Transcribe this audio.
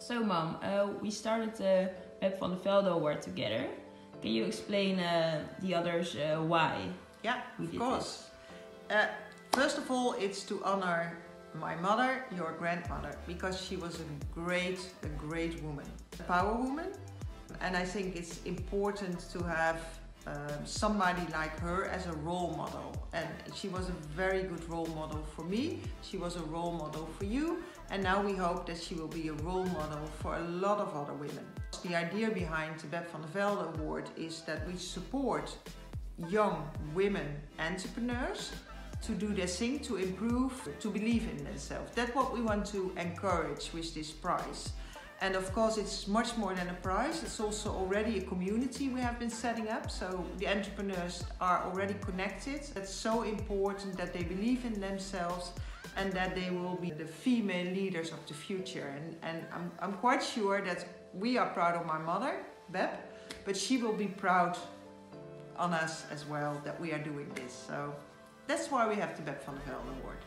So, Mom, uh, we started the Bep van de Velden Award together. Can you explain uh, the others uh, why? Yeah, of course. Uh, first of all, it's to honor my mother, your grandmother, because she was a great, a great woman, a power woman, and I think it's important to have um, somebody like her as a role model. And she was a very good role model for me. She was a role model for you, and now we hope that she will be a role model for a lot of other women. The idea behind the Bep van de Velden Award is that we support young women entrepreneurs to do their thing, to improve, to believe in themselves. That's what we want to encourage with this prize. And of course, it's much more than a prize. It's also already a community we have been setting up. So the entrepreneurs are already connected. It's so important that they believe in themselves and that they will be the female leaders of the future. And, and I'm, I'm quite sure that we are proud of my mother, Bep, but she will be proud on us as well that we are doing this. So that's why we have the Bep van de Velden Award.